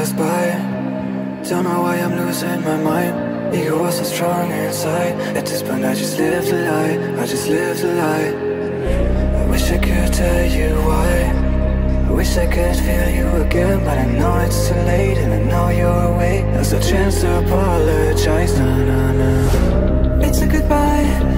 pass by. Don't know why I'm losing my mind. Ego was so strong inside. At this point I just live the lie. I just live the lie. I wish I could tell you why. I wish I could feel you again But I know it's too late And I know you're away. Now's a chance to apologize. No, no, no It's a goodbye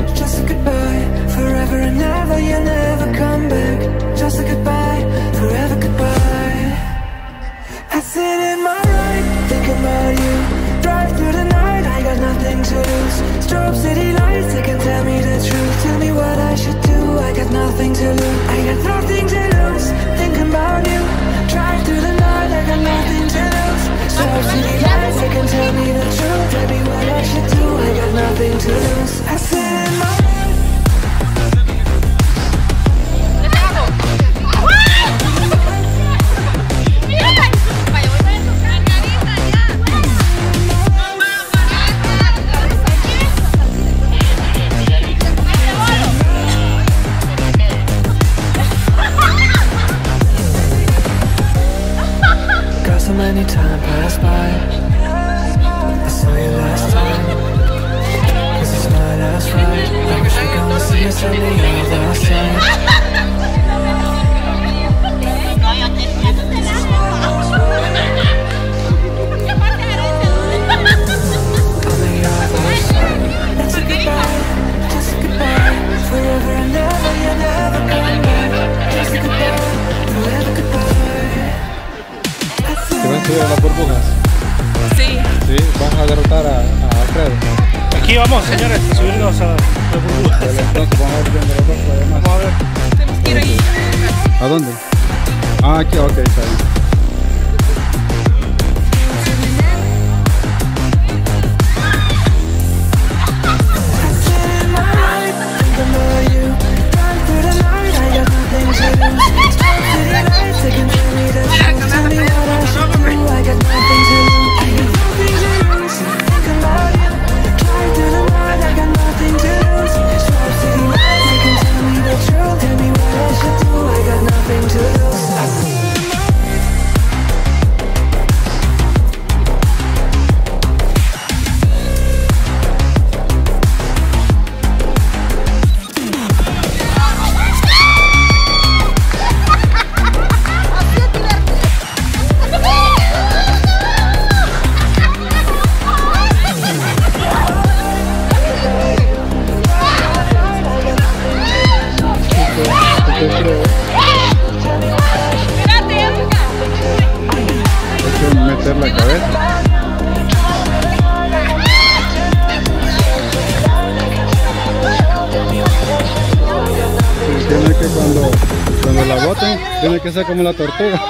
ser como la tortuga.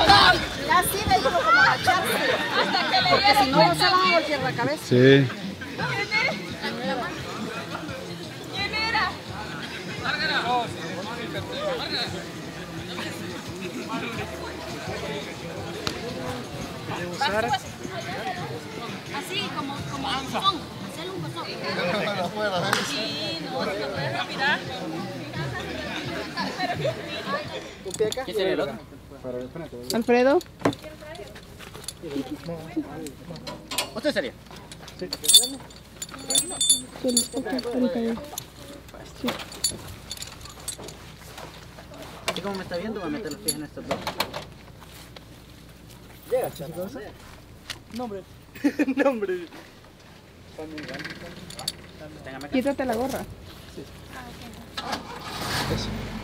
Así de como agacharse. Porque si no, se van a voltear la cabeza. Sí. ¿Quién era? Así, como, como un buzón. Un buzón. Sí, no, no puedes respirar. Alfredo. ¿Usted sería? Así como me está viendo, voy a meter los pies en estos dos. Quítate la gorra.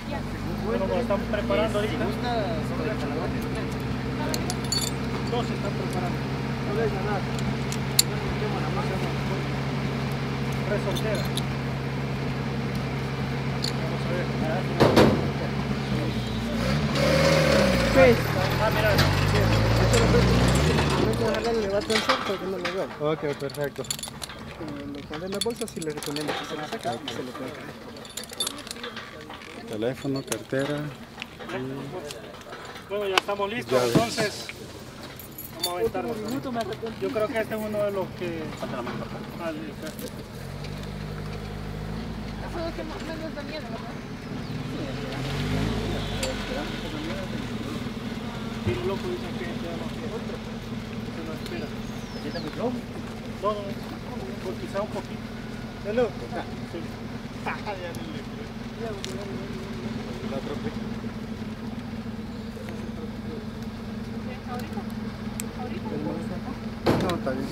Bueno, como lo están preparando ahorita. Dos se están preparando. No nada. Tres solteras. Vamos a ver. Pues, Ah, mira. le va a alcanzar porque no lo veo. Ok, perfecto. Lo pone en la bolsa, sí le recomiendo que se lo saque y se lo. Teléfono, cartera. Bueno, ya estamos listos, entonces vamos a aventarnos. Yo creo que este es uno de los que... Ah, lo que más menos da miedo, ¿verdad? Y los locos dicen que es demasiado. ¿Necesita micrófono? No, no, no. Pues quizá un poquito. Sí. No, está bien.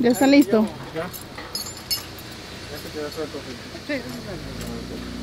¿Ya está listo? Ya. Ya se queda suelto. sí.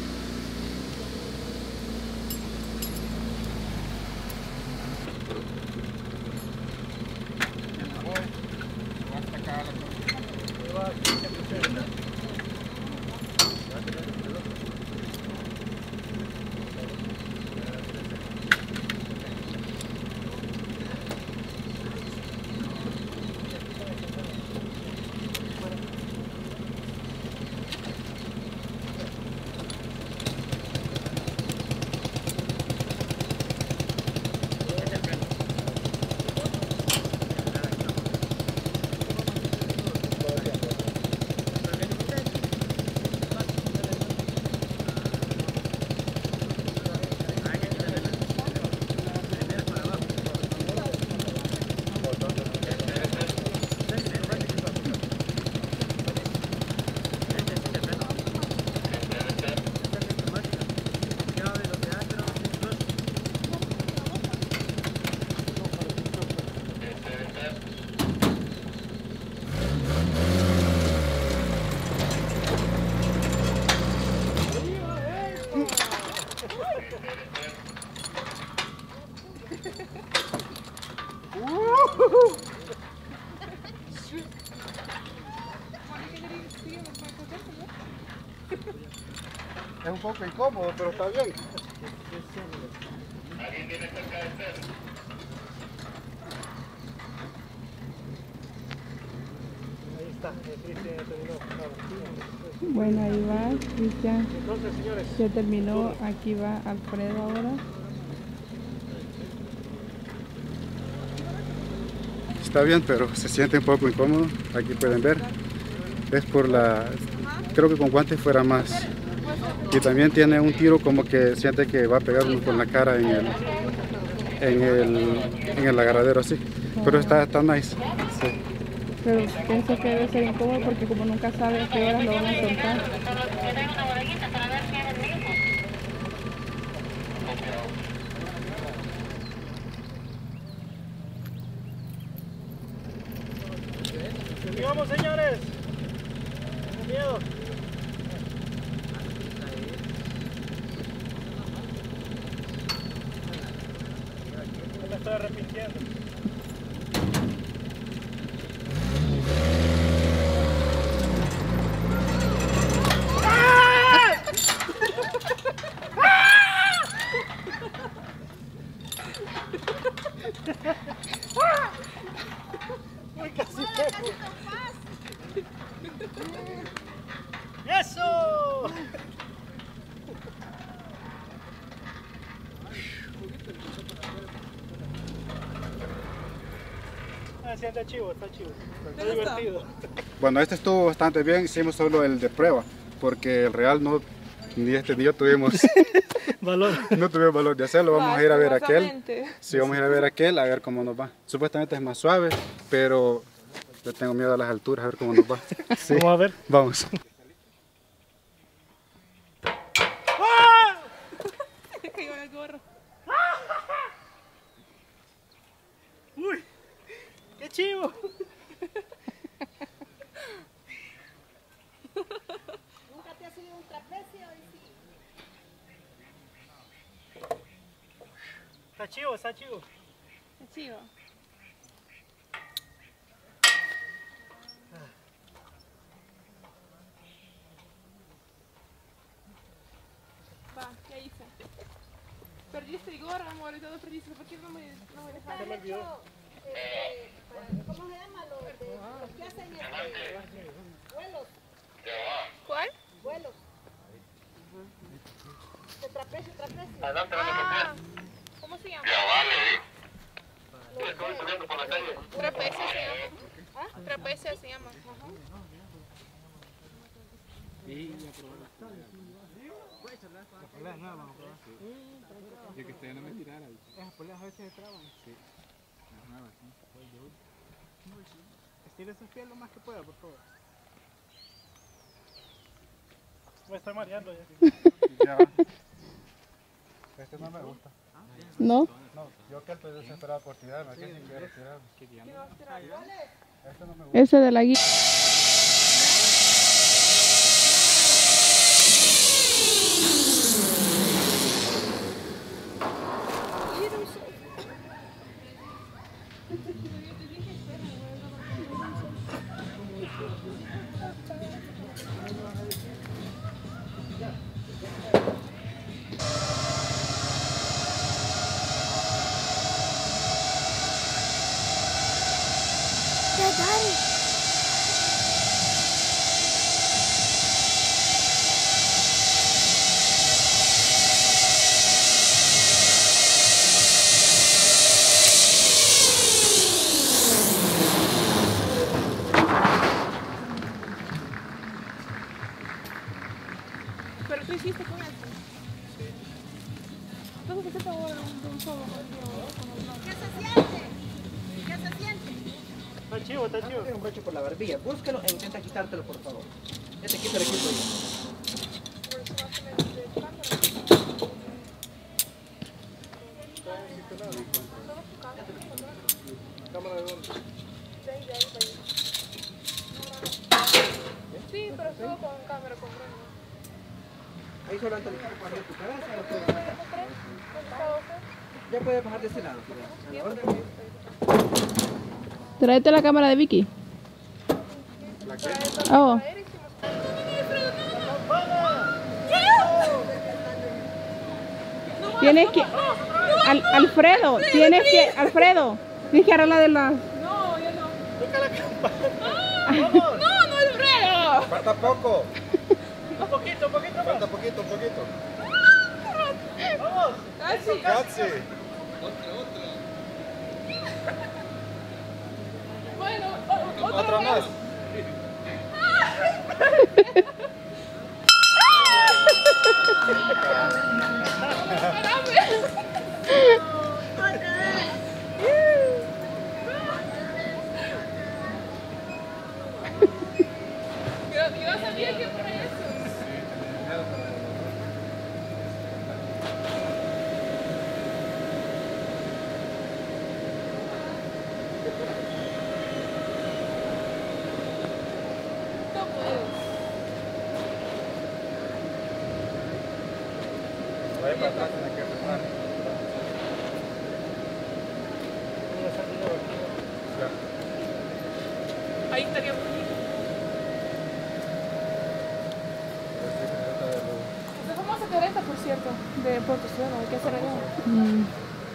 Un poco incómodo, pero está bien. Ahí está, el Cristian ya terminó. Claro. Bueno, ahí va, Cristian. Entonces, señores, Ya terminó. Aquí va Alfredo ahora. Está bien, pero se siente un poco incómodo. Aquí pueden ver. Es por la... Creo que con guantes fuera más. Y también tiene un tiro como que siente que va a pegar uno con la cara en el, en el, en el agarradero así. Pero está, está nice. Sí. Pero pienso que debe ser incómodo porque como nunca sabe a qué horas lo van a soltar. vamos, señores. Está chivo, está chivo. Está divertido. Bueno, este estuvo bastante bien. Hicimos solo el de prueba. Porque el real no... Ni este ni yo tuvimos... Valor. no tuvimos valor de hacerlo. Vamos a ir a ver aquel. Sí, vamos a ir a ver aquel, a ver cómo nos va. Supuestamente es más suave, pero le tengo miedo a las alturas, a ver cómo nos va. Sí. Vamos a ver. Vamos. ¡Uy! ¡Qué chivo! ¿Nunca te ha subido un trapecio? Y sí. Está chivo, está chivo. Chivo. Va, ya hice. Perdiste gorro, amor, y todo perdiste. ¿Por qué no me, no me dejaste? Se me olvidó. ¿Cómo se llama? Los, de, los que hacen este, vuelos, ¿Cuál? vuelos. De trapecio, trapecio. Ah, ¿Cómo se llama? Los de- Trapecio, Trapecia se llama. Ajá. Yo que usted no me. Esas a veces se traban. Estire sus pies lo más que pueda, por favor. Me estoy mareando ya. Ya. Este no me gusta. ¿No? No, yo que estoy desesperado por tirarme. ¿Qué si quiero tirarme? Este no me gusta. Ese de la guía. Barbilla. Búscalo e intenta quitártelo, por favor. Ya te quito el equipo ya. Sí, pero todo con cámara, con. Ahí solo antes de tu cabeza. ya puedes bajar. Ya puedes bajar de este lado. Tráete la cámara de Vicky. Oh. Tienes que. Al- Alfredo, tienes que. Alfredo, tienes que arreglar de la. No, yo no. No, no, Alfredo. Falta poco. Un poquito, un poquito más. Falta poquito, un poquito. Casi. Casi. Bueno, o- o- Otra más. Yo, yo sabía que por eso. No puedes. Ahí para atrás tiene que. Ahí estaría bonito. Entonces vamos a sacar esta, por cierto, de hay que hacer allá.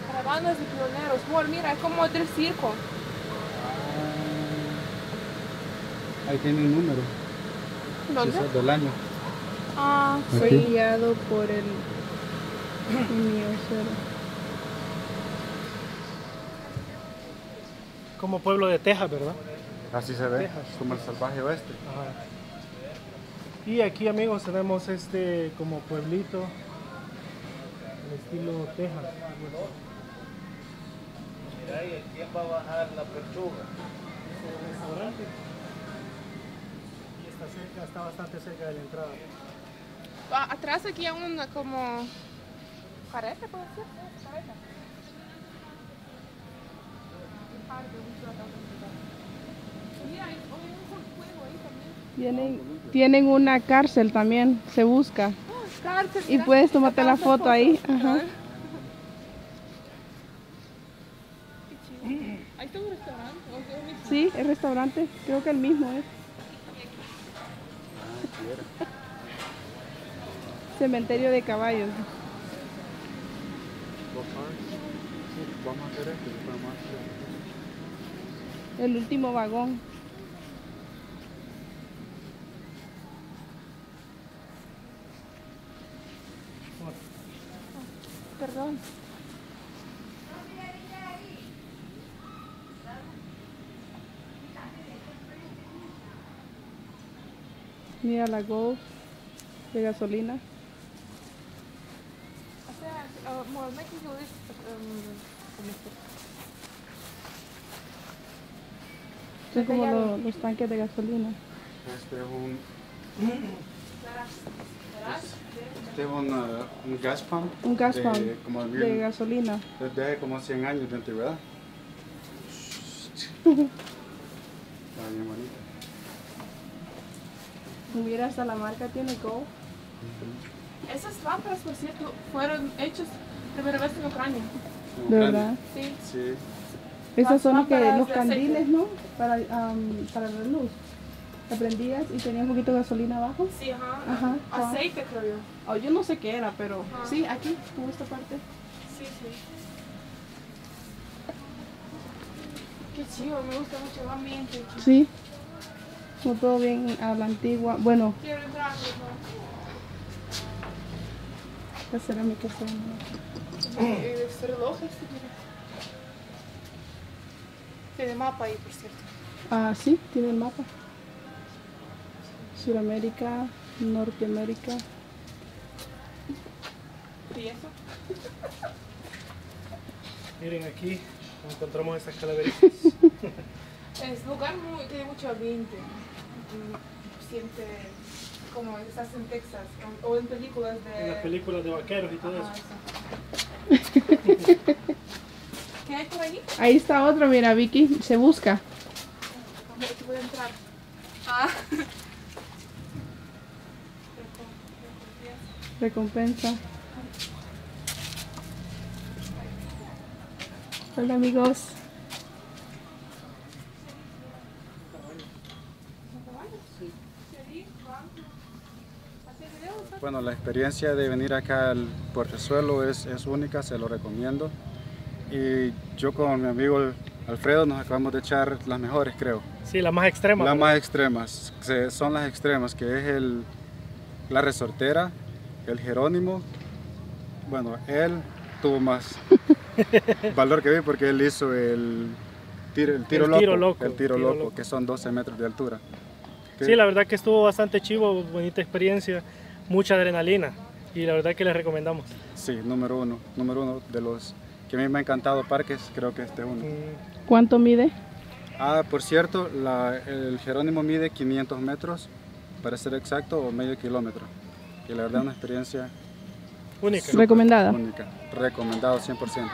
Caravanas de pioneros. Mira, es como del circo. Ahí tiene el número. ¿Dónde? Del año. Ah, Fue guiado por el. Como pueblo de Texas, ¿verdad? Así se ve, Texas. como el salvaje oeste. Ajá. Y aquí amigos tenemos este como pueblito, el estilo Texas. ¿Quién va a bajar la pechuga? El restaurante. Y está cerca, está bastante cerca de la entrada. Ah, atrás aquí hay una como careta, puede ser, careta. Mira, hay hay un juego ahí también. Tienen, tienen una cárcel también, se busca. Cárcel, Y puedes tomarte la foto ahí. Ajá. Qué chido. Ahí está un restaurante. ¿o qué es mi- Sí, el restaurante, creo que el mismo es. Cementerio de caballos. El último vagón. Oh, perdón. Mira la Golf de gasolina more making um, Son como lo- los tanques de gasolina. Este es un, este es un, uh, un gas pump. Un gas de pump como de gasolina. Desde como 100 años de antigüedad. Está bien bonito. Mira, hasta la marca tiene Go. Esas lámparas, por cierto, fueron hechas primera vez en Ucrania. ¿De verdad? Sí. Sí. Esas son que, los candiles, ¿no? Para, am, para la luz. La prendías y tenía un poquito de gasolina abajo. Sí, ajá. Ajá. Aceite, creo yo. Oh, yo no sé qué era, pero Ajá. sí, aquí tuvo esta parte. Sí, sí. Qué chido, me gusta mucho el ambiente. aquí. Sí. Como todo bien a la antigua. Bueno, Quiero entrar, la cerámica reloj este, mira. Tiene mapa ahí, por cierto. Ah, sí, tiene el mapa. Suramérica, Norteamérica. ¿Y eso? Miren aquí, encontramos estas calaveritas. Es lugar muy, tiene mucho ambiente. Mm, Siente como estás en Texas o, o en películas de... En las películas de vaqueros y todo Ajá, eso. eso. ¿Qué hay por ahí? Ahí está otro, mira, Vicky, se busca. ¿Dónde aquí puedo entrar? Ah. Recompensa. Hola amigos. Bueno, la experiencia de venir acá al Portezuelo es, es única, se lo recomiendo. Y yo con mi amigo Alfredo nos acabamos de echar las mejores, creo. Sí, las más extremas. Las ¿verdad? más extremas, son las extremas, que es el, la resortera, el Jerónimo. Bueno, él tuvo más valor que vi porque él hizo el tiro, el tiro El loco, tiro loco, el tiro tiro loco, loco. que son 12 metros de altura. Sí, la verdad que estuvo bastante chivo, bonita experiencia, mucha adrenalina y la verdad que les recomendamos. Sí, número uno, número uno de los que a mí me ha encantado parques, creo que este es uno. Mm, ¿Cuánto mide? Ah, por cierto, la- el Jerónimo mide 500 metros, para ser exacto, o medio kilómetro. Y la verdad una experiencia Única. Recomendada. Única, recomendado 100%.